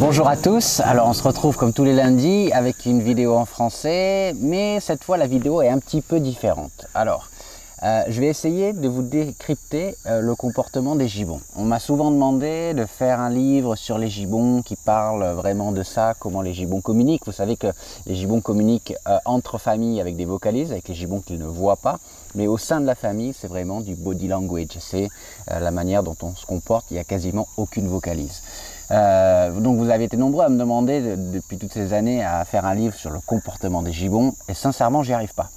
Bonjour à tous, alors on se retrouve comme tous les lundis avec une vidéo en français, mais cette fois la vidéo est un petit peu différente. Alors, euh, je vais essayer de vous décrypter euh, le comportement des gibbons. On m'a souvent demandé de faire un livre sur les gibbons qui parle vraiment de ça, comment les gibbons communiquent. Vous savez que les gibbons communiquent euh, entre familles avec des vocalises, avec les gibbons qu'ils ne voient pas. Mais au sein de la famille, c'est vraiment du body language. C'est la manière dont on se comporte. Il n'y a quasiment aucune vocalise. donc vous avez été nombreux à me demander depuis toutes ces années à faire un livre sur le comportement des gibbons. Et sincèrement, j'y arrive pas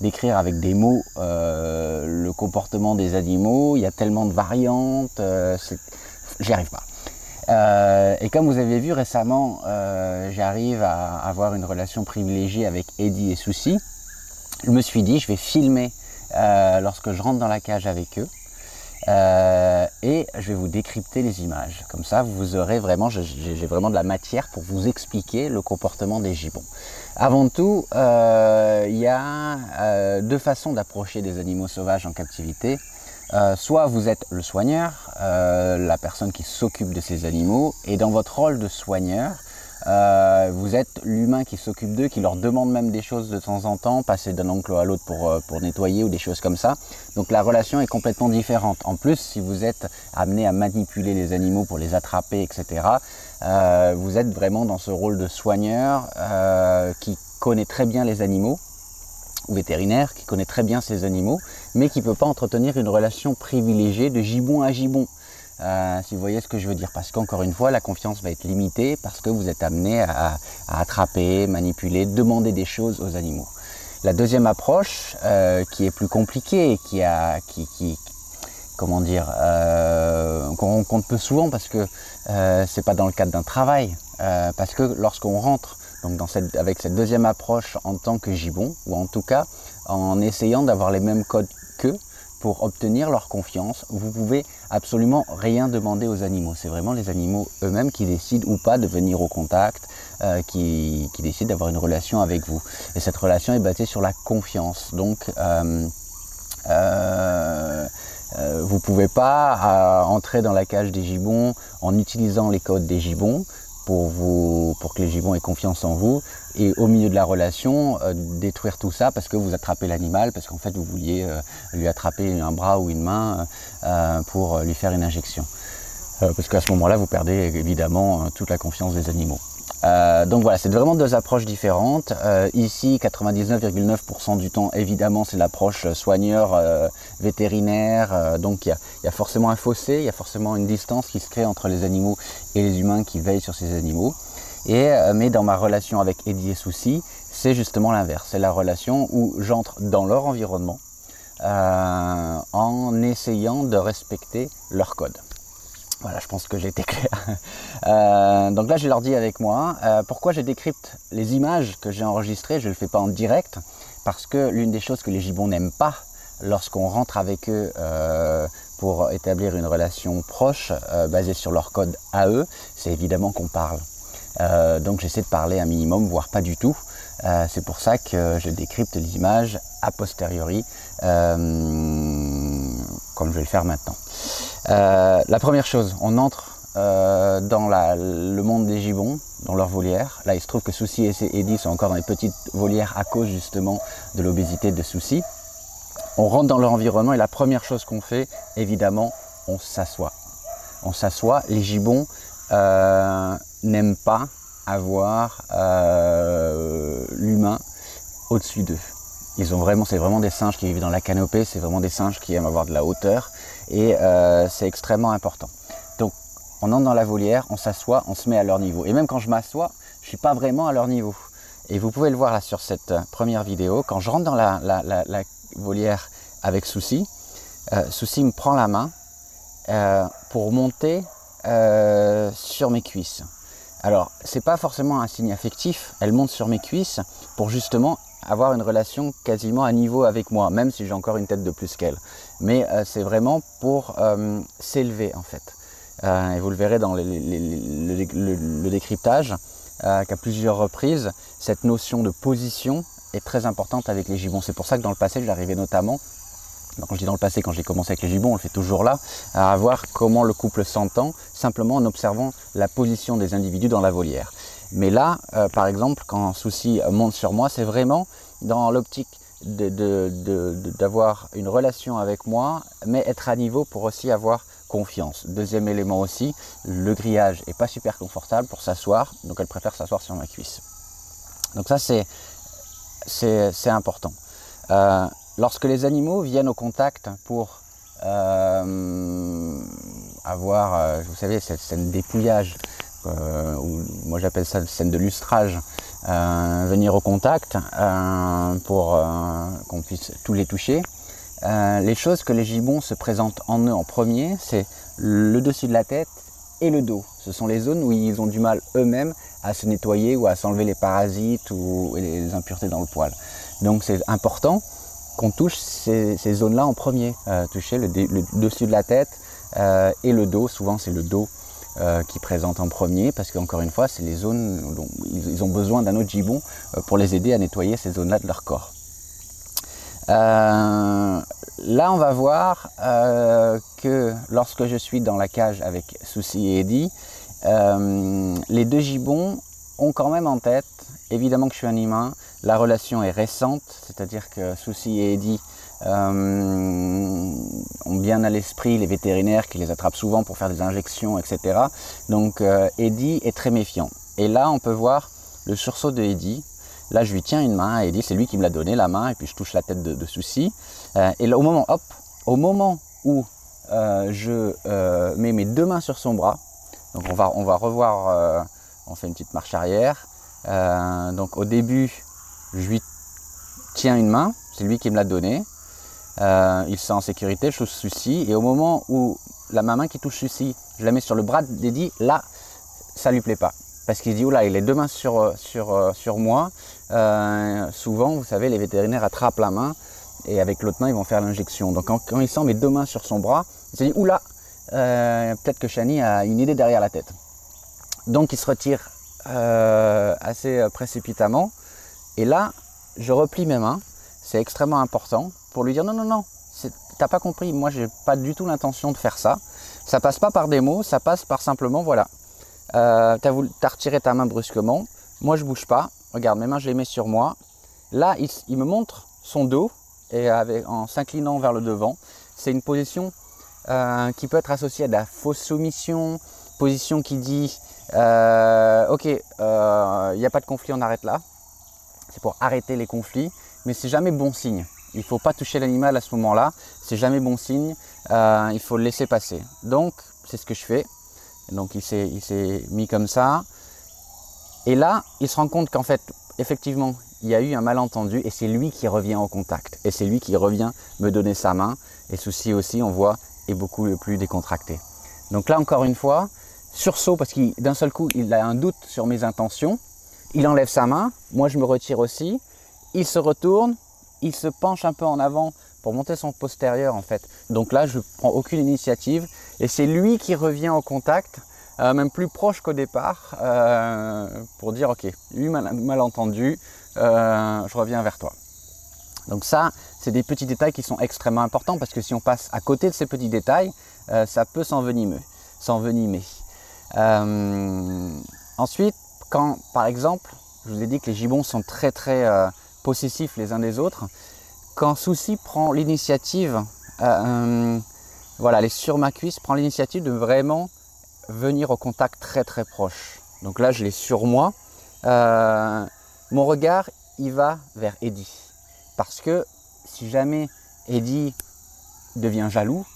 d'écrire avec des mots euh, le comportement des animaux. Il y a tellement de variantes, euh, j'y arrive pas. Euh, et comme vous avez vu récemment, j'arrive à avoir une relation privilégiée avec Eddie et Souci. Je me suis dit, je vais filmer lorsque je rentre dans la cage avec eux. et je vais vous décrypter les images. Comme ça, vous aurez vraiment, j'ai vraiment de la matière pour vous expliquer le comportement des gibbons. Avant tout, euh, il y a euh, deux façons d'approcher des animaux sauvages en captivité. Euh, soit vous êtes le soigneur, la personne qui s'occupe de ces animaux, et dans votre rôle de soigneur, vous êtes l'humain qui s'occupe d'eux, qui leur demande même des choses de temps en temps, passer d'un enclos à l'autre pour, pour nettoyer ou des choses comme ça. Donc la relation est complètement différente. En plus, si vous êtes amené à manipuler les animaux pour les attraper, etc., euh, vous êtes vraiment dans ce rôle de soigneur euh, qui connaît très bien les animaux, ou vétérinaire, qui connaît très bien ces animaux, mais qui ne peut pas entretenir une relation privilégiée de gibon à gibon. Euh, si vous voyez ce que je veux dire, parce qu'encore une fois, la confiance va être limitée parce que vous êtes amené à, attraper, manipuler, demander des choses aux animaux. La deuxième approche, qui est plus compliquée, qui, a, qui, comment dire, euh, qu'on rencontre peu souvent parce que euh, c'est pas dans le cadre d'un travail, euh, parce que lorsqu'on rentre donc avec cette deuxième approche en tant que gibbon, ou en tout cas en essayant d'avoir les mêmes codes qu'eux pour obtenir leur confiance, vous pouvez absolument rien demander aux animaux. C'est vraiment les animaux eux-mêmes qui décident ou pas de venir au contact, euh, qui, décident d'avoir une relation avec vous. Et cette relation est basée sur la confiance. Donc euh, euh, vous ne pouvez pas entrer dans la cage des gibbons en utilisant les codes des gibbons pour, vous, pour que les gibbons aient confiance en vous et au milieu de la relation euh, détruire tout ça parce que vous attrapez l'animal, parce qu'en fait vous vouliez lui attraper un bras ou une main pour lui faire une injection. parce qu'à ce moment-là vous perdez évidemment toute la confiance des animaux. Euh, donc voilà, c'est vraiment deux approches différentes. Euh, ici, 99,9% du temps, évidemment, c'est l'approche soigneur euh, vétérinaire. donc il y, a, forcément un fossé, il y a forcément une distance qui se crée entre les animaux et les humains qui veillent sur ces animaux. Et, mais dans ma relation avec Eddie et Souci, c'est justement l'inverse. C'est la relation où j'entre dans leur environnement en essayant de respecter leur code. Voilà, je pense que j'ai été clair. Euh, donc là, leur dis avec moi. Euh, pourquoi je décrypte les images que j'ai enregistrées Je ne le fais pas en direct parce que l'une des choses que les gibbons n'aiment pas lorsqu'on rentre avec eux euh, pour établir une relation proche basée sur leur code à eux, c'est évidemment qu'on parle. donc j'essaie de parler un minimum, voire pas du tout. c'est pour ça que je décrypte les images a posteriori, comme je vais le faire maintenant. Euh, la première chose, on entre euh, dans le monde des gibbons, dans leur volière. Là, il se trouve que Souci et Eddie sont encore dans les petites volières à cause justement de l'obésité de Souci. On rentre dans leur environnement et la première chose qu'on fait, évidemment, on s'assoit. On s'assoit. Les gibbons euh, n'aiment pas avoir l'humain au-dessus d'eux. Ils ont vraiment, c'est vraiment des singes qui vivent dans la canopée, c'est vraiment des singes qui aiment avoir de la hauteur et euh, c'est extrêmement important. Donc on entre dans la volière, on s'assoit, on se met à leur niveau. Et même quand je m'assois, je suis pas vraiment à leur niveau. Et vous pouvez le voir là sur cette euh, première vidéo, quand je rentre dans la, volière avec Souci, euh, Souci me prend la main pour monter sur mes cuisses. Alors, c'est pas forcément un signe affectif, elle monte sur mes cuisses pour justement avoir une relation quasiment à niveau avec moi, même si j'ai encore une tête de plus qu'elle. Mais euh, c'est vraiment pour euh, s'élever en fait. Euh, et vous le verrez dans le, décryptage, qu'à plusieurs reprises, cette notion de position est très importante avec les gibbons. C'est pour ça que dans le passé, j'arrivais notamment quand je dans le passé, quand j'ai commencé avec les gibbons, on le fait toujours là, à voir comment le couple s'entend, simplement en observant la position des individus dans la volière. Mais là, euh, par exemple, quand Souci monte sur moi, c'est vraiment dans l'optique d'avoir une relation avec moi, mais être à niveau pour aussi avoir confiance. Deuxième élément aussi, le grillage est pas super confortable pour s'asseoir, donc elle préfère s'asseoir sur ma cuisse. Donc ça c'est important. Euh, lorsque les animaux viennent au contact pour euh, avoir, euh, vous savez, cette scène dépouillage, ou moi j'appelle ça scène de lustrage, venir au contact pour qu'on puisse tous les toucher. les choses que les gibbons se présentent en eux en premier, c'est le dessus de la tête et le dos. Ce sont les zones où ils ont du mal eux-mêmes à se nettoyer ou à s'enlever les parasites ou les impuretés dans le poil. Donc c'est important qu'on touche ces, zones-là en premier, euh, toucher le, dessus de la tête euh, et le dos. Souvent c'est le dos euh, qui présente en premier parce qu'encore une fois c'est les zones dont ils, ont besoin d'un autre gibon pour les aider à nettoyer ces zones-là de leur corps. là on va voir que lorsque je suis dans la cage avec Souci et Eddie, euh, les deux gibbons ont quand même en tête, évidemment que je suis un humain, la relation est récente, c'est-à-dire que Souci et Eddie euh, ont bien à l'esprit les vétérinaires qui les attrapent souvent pour faire des injections, etc. Donc euh, Eddie est très méfiant. Et là, on peut voir le sursaut de Eddie. Là, je lui tiens une main, Eddie, c'est lui qui me l'a donné, la main, et puis je touche la tête de, Souci. et là, au moment, hop, au moment où je mets mes deux mains sur son bras, donc on va, on va revoir, euh, on fait une petite marche arrière. Euh, donc au début, je lui tiens une main, c'est lui qui me l'a donné. Euh, il se sent en sécurité, je touche Sucy. Et au moment où la main qui touche Sucy, je la mets sur le bras d'Eddie, là, ça lui plaît pas. Parce qu'il dit, oula, il est deux mains sur, moi. souvent, vous savez, les vétérinaires attrapent la main et avec l'autre main, ils vont faire l'injection. Donc quand, il sent mes deux mains sur son bras, il se dit, oula, euh, peut-être que Shani a une idée derrière la tête. Donc il se retire euh, assez euh, précipitamment. Et là, je replie mes mains. C'est extrêmement important pour lui dire non, non, non, t'as pas compris. Moi, j'ai pas du tout l'intention de faire ça. Ça passe pas par des mots, ça passe par simplement, voilà. Euh, t'as, retiré ta main brusquement. Moi, je bouge pas. Regarde, mes mains, je les mets sur moi. Là, il, me montre son dos et en s'inclinant vers le devant. C'est une position euh, qui peut être associé à de la fausse soumission, position qui dit euh, ok, il n'y a pas de conflit, on arrête là. C'est pour arrêter les conflits, mais c'est jamais bon signe. Il ne faut pas toucher l'animal à ce moment-là, c'est jamais bon signe, il faut le laisser passer. Donc, c'est ce que je fais. donc, il s'est mis comme ça. Et là, il se rend compte qu'en fait, effectivement, il y a eu un malentendu et c'est lui qui revient au contact. Et c'est lui qui revient me donner sa main. Et souci aussi, on voit, beaucoup plus décontracté. Donc là encore une fois, sursaut parce qu'il d'un seul coup il a un doute sur mes intentions, il enlève sa main, moi je me retire aussi, il se retourne, il se penche un peu en avant pour monter son postérieur en fait. Donc là je prends aucune initiative et c'est lui qui revient au contact, euh, même plus proche qu'au départ, euh, pour dire ok, lui mal, entendu, euh, je reviens vers toi. Donc ça, c'est des petits détails qui sont extrêmement importants parce que si on passe à côté de ces petits détails, ça peut s'envenimer. s'envenimer. Ensuite, quand par exemple, je vous ai dit que les gibbons sont très très possessifs les uns des autres, quand Souci prend l'initiative, voilà, les sur ma cuisse prend l'initiative de vraiment venir au contact très très proche. Donc là, je l'ai sur moi. mon regard, il va vers Eddie. Parce que si jamais Eddie devient jaloux,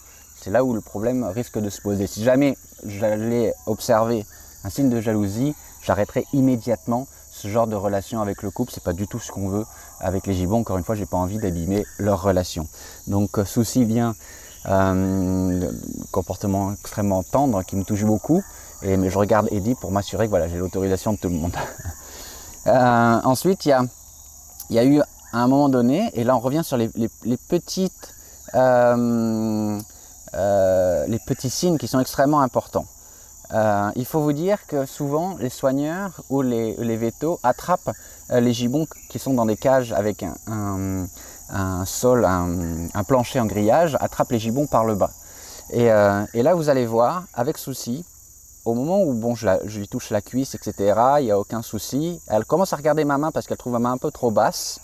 c'est là où le problème risque de se poser. Si jamais j'allais observer un signe de jalousie, j'arrêterai immédiatement ce genre de relation avec le couple. C'est pas du tout ce qu'on veut avec les gibbons. Encore une fois, j'ai pas envie d'abîmer leur relation. Donc, euh, souci vient euh, comportement extrêmement tendre qui me touche beaucoup. Et mais je regarde Eddie pour m'assurer que voilà, j'ai l'autorisation de tout le monde. Euh, ensuite, il y a, y a eu à un moment donné, et là on revient sur les, petites, euh, les petits signes qui sont extrêmement importants. Euh, il faut vous dire que souvent les soigneurs ou les, les vétos attrapent euh, les gibbons qui sont dans des cages avec un, sol, un, plancher en grillage, attrapent les gibbons par le bas. Et, euh, et là vous allez voir, avec souci, au moment où bon, je, lui touche la cuisse, etc., il n'y a aucun souci. Elle commence à regarder ma main parce qu'elle trouve ma main un peu trop basse.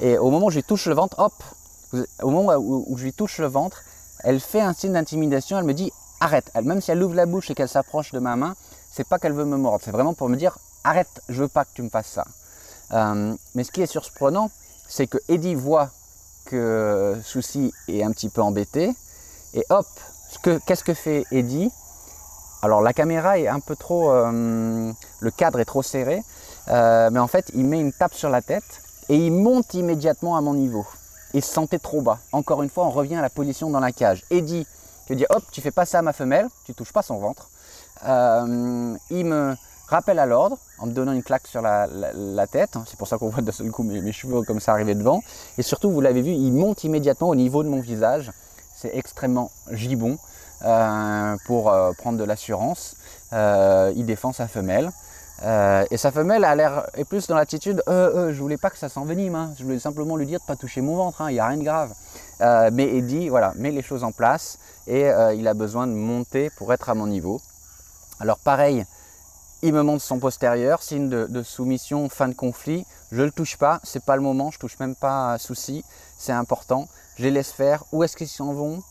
Et au moment où je lui touche le ventre, hop, au moment où, je lui touche le ventre, elle fait un signe d'intimidation, elle me dit arrête. même si elle ouvre la bouche et qu'elle s'approche de ma main, c'est pas qu'elle veut me mordre, c'est vraiment pour me dire arrête, je veux pas que tu me fasses ça. Euh, mais ce qui est surprenant, c'est que Eddie voit que Souci est un petit peu embêté et hop, qu'est-ce que fait Eddie? Alors la caméra est un peu trop, euh, le cadre est trop serré, euh, mais en fait il met une tape sur la tête et il monte immédiatement à mon niveau. Il se sentait trop bas. Encore une fois, on revient à la position dans la cage. Eddie, je dis hop, tu fais pas ça à ma femelle, tu touches pas son ventre. Euh, il me rappelle à l'ordre en me donnant une claque sur la, tête. C'est pour ça qu'on voit de seul coup mes, cheveux comme ça arriver devant. Et surtout, vous l'avez vu, il monte immédiatement au niveau de mon visage. C'est extrêmement gibon. Euh, pour euh, prendre de l'assurance. Il défend sa femelle. Et sa femelle a l'air est plus dans l'attitude euh, je voulais pas que ça s'envenime, hein. je voulais simplement lui dire de pas toucher mon ventre, hein. il n'y a rien de grave. mais Eddie voilà, met les choses en place et il a besoin de monter pour être à mon niveau. Alors pareil, il me montre son postérieur, signe de, soumission, fin de conflit. Je ne le touche pas, c'est pas le moment, je touche même pas à souci, c'est important. Je les laisse faire. Où est-ce qu'ils s'en vont?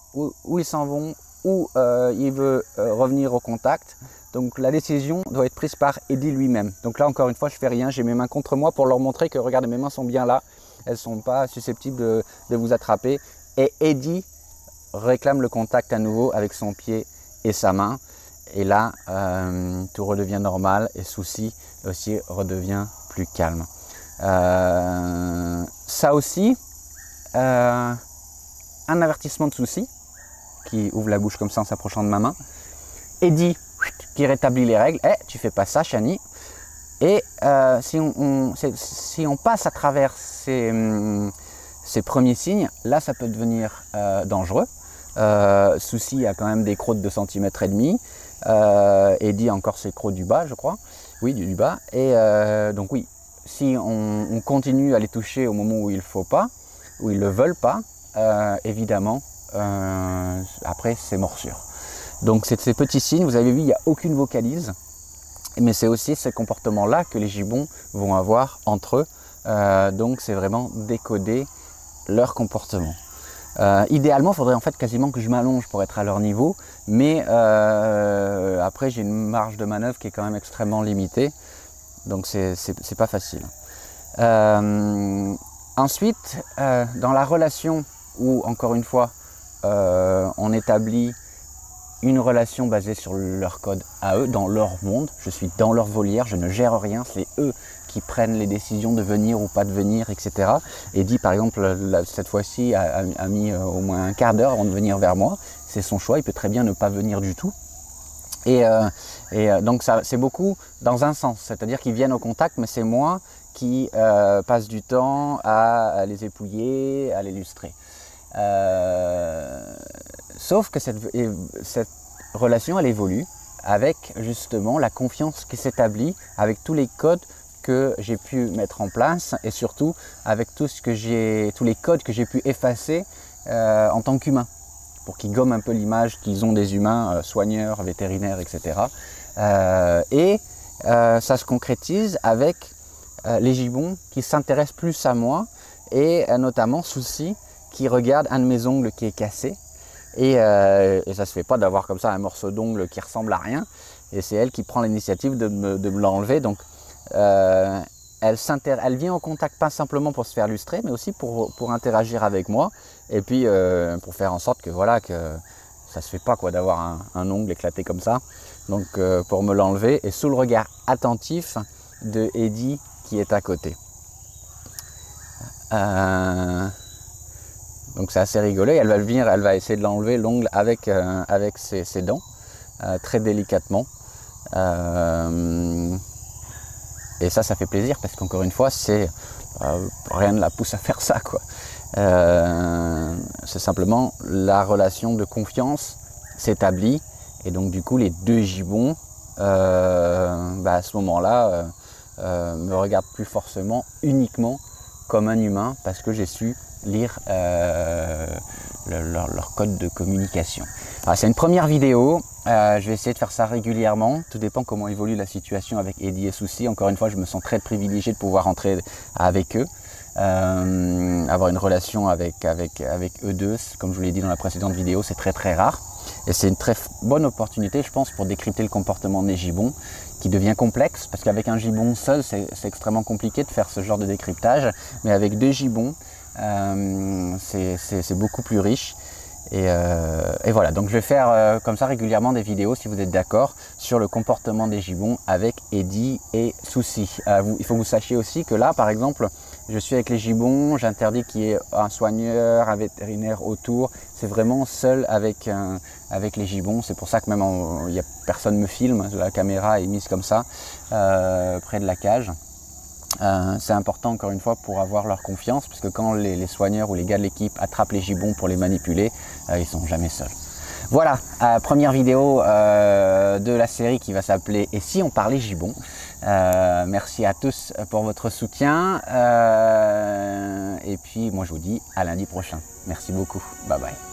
Ils s'en vont? Euh, il veut euh, revenir au contact. Donc la décision doit être prise par Eddie lui-même. Donc là encore une fois je fais rien, j'ai mes mains contre moi pour leur montrer que regardez mes mains sont bien là, elles ne sont pas susceptibles de, vous attraper. Et Eddie réclame le contact à nouveau avec son pied et sa main. Et là, euh, tout redevient normal et souci aussi redevient plus calme. ça aussi, un avertissement de souci, qui ouvre la bouche comme ça en s'approchant de ma main. Eddie qui rétablit les règles. Eh, tu fais pas ça, Chani. Et euh, si, on, passe à travers ces, hum, ces, premiers signes, là, ça peut devenir euh, dangereux. Euh, Souci a quand même des crocs de 2 cm et demi. Euh, Eddie a encore ses crocs du bas, je crois. Oui, du, bas. Et donc oui, si on, on, continue à les toucher au moment où il ne faut pas, où ils ne le veulent pas, évidemment, euh, après c'est morsure. Donc c'est ces petits signes, vous avez vu, il n'y a aucune vocalise, mais c'est aussi ces comportements-là que les gibbons vont avoir entre eux. Euh, donc c'est vraiment décoder leur comportement. Euh, idéalement, il faudrait en fait quasiment que je m'allonge pour être à leur niveau, mais après j'ai une marge de manœuvre qui est quand même extrêmement limitée, donc c'est pas facile. ensuite, dans la relation où, encore une fois, euh, on établit une relation basée sur leur code à eux, dans leur monde. Je suis dans leur volière, je ne gère rien, c'est eux qui prennent les décisions de venir ou pas de venir, etc. Et dit par exemple, cette fois-ci, a, mis euh, au moins un quart d'heure avant de venir vers moi. C'est son choix, il peut très bien ne pas venir du tout. Et, euh, donc c'est beaucoup dans un sens, c'est-à-dire qu'ils viennent au contact, mais c'est moi qui passe du temps à, les épouiller, à les lustrer. Euh, sauf que cette, relation, elle évolue avec justement la confiance qui s'établit, avec tous les codes que j'ai pu mettre en place et surtout avec tous les codes que j'ai pu effacer euh, en tant qu'humain pour qu'ils gomment un peu l'image qu'ils ont des humains, euh, soigneurs, vétérinaires, etc. et ça se concrétise avec les gibbons qui s'intéressent plus à moi et notamment souci qui regarde un de mes ongles qui est cassé. Et, euh, et ça se fait pas d'avoir comme ça un morceau d'ongle qui ressemble à rien. Et c'est elle qui prend l'initiative de me, de l'enlever. Donc euh, elle, elle vient en contact pas simplement pour se faire lustrer, mais aussi pour, pour interagir avec moi. Et puis euh, pour faire en sorte que voilà que ça se fait pas quoi d'avoir un, un, ongle éclaté comme ça. Donc euh, pour me l'enlever et sous le regard attentif de Eddie qui est à côté. Euh, donc c'est assez rigolo. elle va venir, elle va essayer de l'enlever l'ongle avec, euh, avec ses, dents, euh, très délicatement. Euh, et ça, ça fait plaisir parce qu'encore une fois, c'est rien ne la pousse à faire ça. quoi. c'est simplement la relation de confiance s'établit et donc du coup les deux gibbons bah, à ce moment-là, me regardent plus forcément uniquement comme un humain parce que j'ai su lire leur, code de communication. C'est une première vidéo, euh, je vais essayer de faire ça régulièrement, tout dépend comment évolue la situation avec Eddie et Souci. Encore une fois, je me sens très privilégié de pouvoir rentrer avec eux, euh, avoir une relation avec, avec, avec eux deux. Comme je vous l'ai dit dans la précédente vidéo, c'est très très rare. Et c'est une très bonne opportunité, je pense, pour décrypter le comportement des gibbons, qui devient complexe, parce qu'avec un gibbon seul, c'est extrêmement compliqué de faire ce genre de décryptage, mais avec deux gibbons, euh, c'est beaucoup plus riche. Euh, et, voilà, donc je vais faire euh, comme ça régulièrement des vidéos, si vous êtes d'accord, sur le comportement des gibbons avec Eddie et Souci. il faut que vous sachiez aussi que là, par exemple, je suis avec les gibbons, j'interdis qu'il y ait un soigneur, un vétérinaire autour. C'est vraiment seul avec, les gibbons. C'est pour ça que même il y a, personne me filme, la caméra est mise comme ça, près de la cage. Euh, c'est important encore une fois pour avoir leur confiance, parce que quand les, soigneurs ou les gars de l'équipe attrapent les gibbons pour les manipuler, euh, ils sont jamais seuls. Voilà, euh, première vidéo de la série qui va s'appeler Et si on parlait gibbon? Merci à tous pour votre soutien. et puis moi je vous dis à lundi prochain. Merci beaucoup. Bye bye.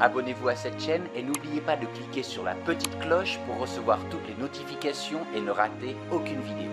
Abonnez-vous à cette chaîne et n'oubliez pas de cliquer sur la petite cloche pour recevoir toutes les notifications et ne rater aucune vidéo.